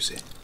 you see?